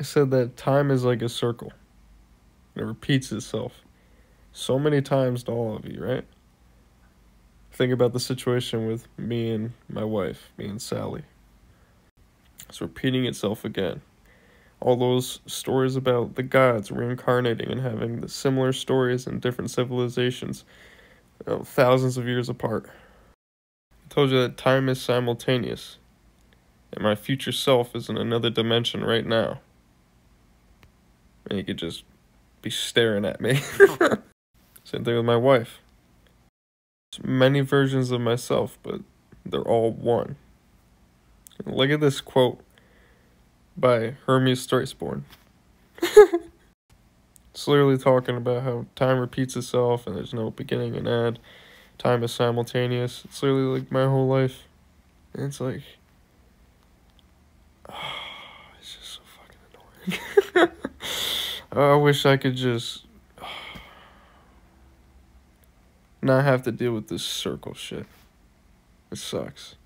I said that time is like a circle. It repeats itself so many times to all of you, right? Think about the situation with me and my wife, me and Sally. It's repeating itself again. All those stories about the gods reincarnating and having the similar stories in different civilizations, you know, thousands of years apart. I told you that time is simultaneous, and my future self is in another dimension right now. And he could just be staring at me. Same thing with my wife. There's many versions of myself, but they're all one. Look at this quote by Hermes Trismegistus. it's literally talking about how time repeats itself and there's no beginning and end. Time is simultaneous. It's literally like my whole life. And it's like, oh, it's just so fucking annoying. I wish I could just not have to deal with this circle shit. It sucks.